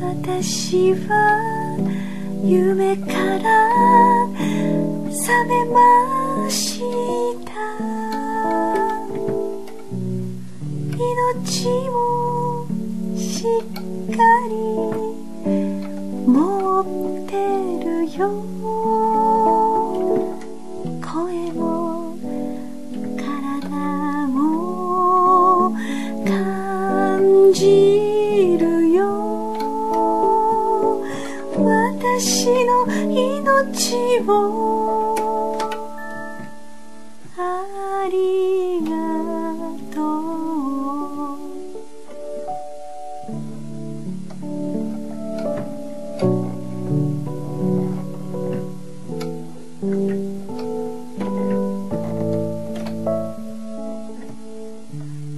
私は夢から覚めました。命をしっかり持ってるよ。声も体も感じるよ。私の命をありがとう。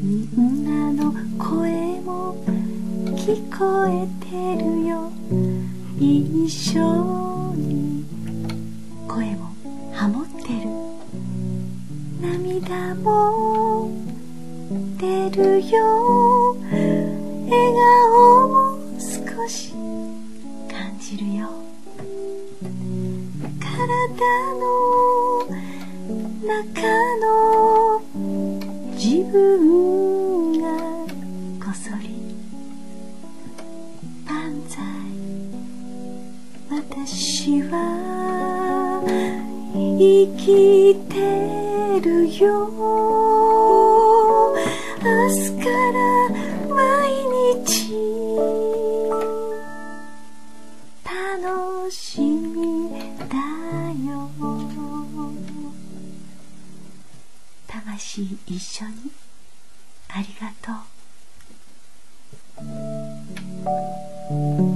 みんなの声も聞こえてるよ。一緒。も出るよ笑顔も少し感じるよ。体の中の自分がこそり。万歳私は生きてるよ。明日から毎日楽しみだよ。魂一緒に。ありがとう。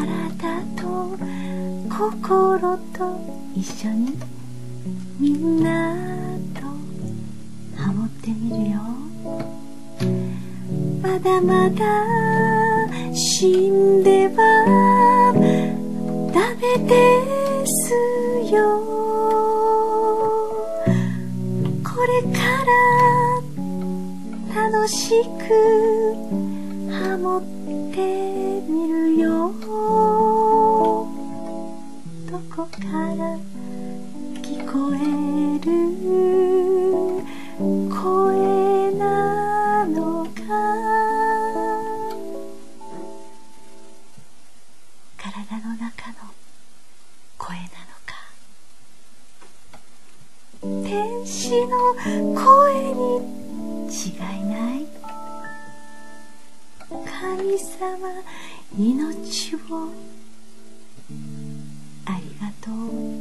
体と心と一緒にみんなとハモってみるよ。まだまだ死んではダメですよ。これから楽しくハモってみるよ。どこから聞こえる？声なのか？体の中の声なのか？天使の声に違いない？神様命を。ありがとう。